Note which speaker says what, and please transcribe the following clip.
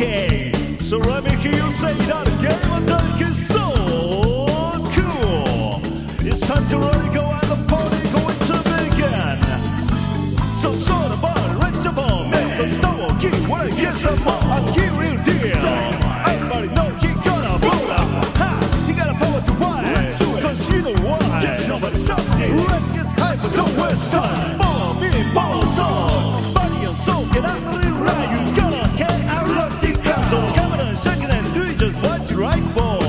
Speaker 1: okay. So let me hear you say that again. boy.